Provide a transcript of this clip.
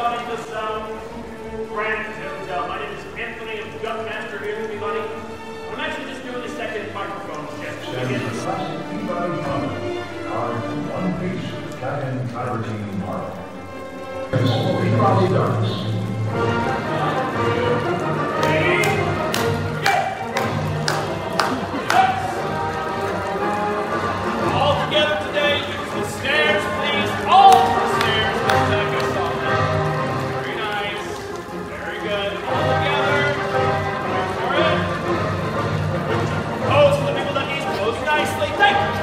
everybody the my name is Anthony. I'm Duckmaster here, everybody. I'm actually just doing a second microphone check. One piece of platinum carotene tomorrow. It's fully body together today. It's the snare. Thank you.